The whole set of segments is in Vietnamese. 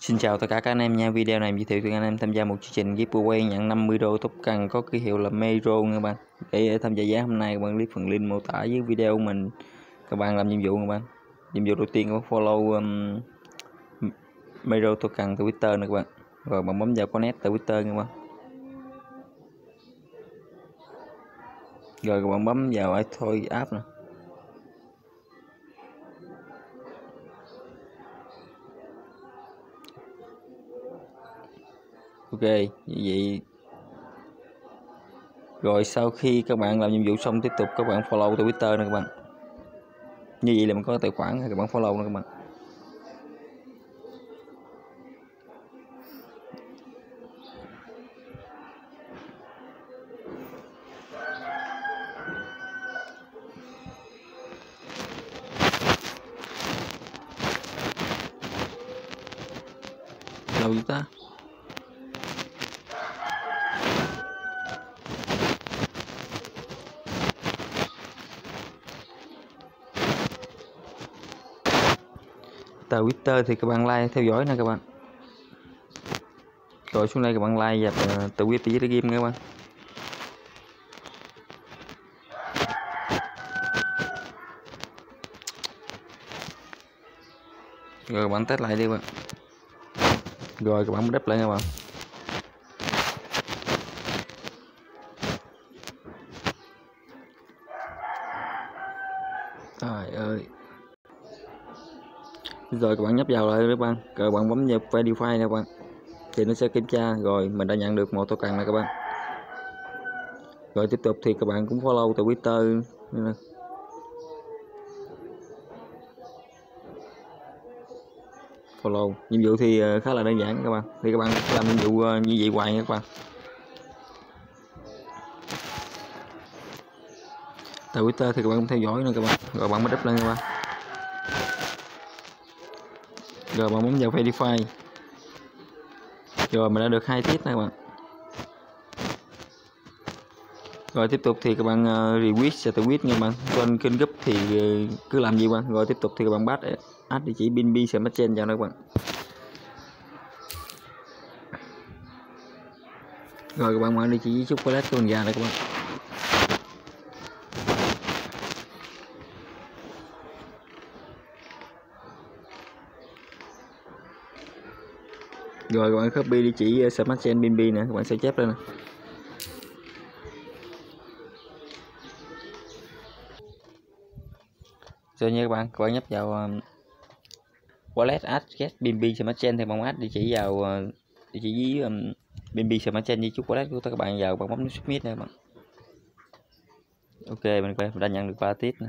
Xin chào tất cả các anh em nha. Video này giới thiệu cho anh em tham gia một chương trình giveaway nhận 50 đô tốc cần có ký hiệu là Metro nha các bạn. Để tham gia giá hôm nay các bạn click phần link mô tả dưới video của mình. Các bạn làm nhiệm vụ các bạn. Nhiệm vụ đầu tiên có follow um, Metro token từ Twitter nè các bạn. Rồi bạn bấm vào connect từ Twitter nha các bạn. Rồi các bạn bấm vào thôi app nè. Ok, như vậy. Rồi sau khi các bạn làm nhiệm vụ xong, tiếp tục các bạn follow twitter nè các bạn. Như vậy là mình có tài khoản các bạn follow nè các bạn. Lâu vậy ta? Tờ Twitter thì các bạn like, theo dõi nè các bạn. Rồi xuống đây các bạn like và tờ Twitter với game nha các bạn. Rồi các bạn test lại đi các bạn. Rồi các bạn đắp lại nha các bạn. Trời ơi rồi các bạn nhấp vào lại các bạn. Rồi bạn bấm vào verify nè các bạn. Thì nó sẽ kiểm tra. Rồi, mình đã nhận được một token này các bạn. Rồi, tiếp tục thì các bạn cũng follow từ twitter. Follow. Nhiệm vụ thì ờ, khá là đơn giản các bạn. Thì các bạn làm nhiệm vụ ờ, như vậy hoài nha các bạn. Từ twitter thì các bạn cũng theo dõi nè các bạn. Rồi, bạn mới đắp lên các bạn rồi bạn bấm vào verify rồi mình đã được hai tiết này các bạn. Rồi tiếp tục thì các bạn uh, request sẽ tweet nha bạn. Trên kênh group thì uh, cứ làm gì bạn. Rồi tiếp tục thì các bạn bắt ờ, add địa chỉ binb sẽ mất trên cho các bạn. Rồi các bạn mở địa chỉ chúc wallet của mình ra đây các bạn. Rồi các bạn copy địa chỉ ờ, uh, smart chain bnb nè các bạn sẽ chép lên nè. Rồi nha các bạn các bạn nhấp vào ờ, wallet address bnb smart chain thì bạn add địa chỉ vào uh, địa chỉ với um, BNB smart chain với chút wallet của các bạn vào bạn bấm nút submit nè các bạn. Ok mình, mình đã nhận được ba tiếp nè.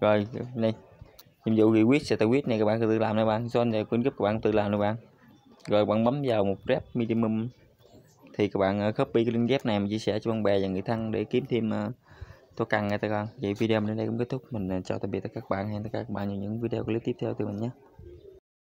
Rồi đây nhiệm vụ request sẽ tự quyết này các bạn tự làm này bạn. Zone này quên giúp các bạn tự làm này bạn. Rồi bạn bấm vào một rep minimum. Thì các bạn ờ, copy cái link ghép này mà chia sẻ cho bạn bè và người thân để kiếm thêm ờ, uh, cần nha các bạn vậy video mình đến đây cũng kết thúc. Mình ờ, chào tạm biệt tất cả các bạn hẹn tất cả các bạn những video clip tiếp theo từ mình nhé.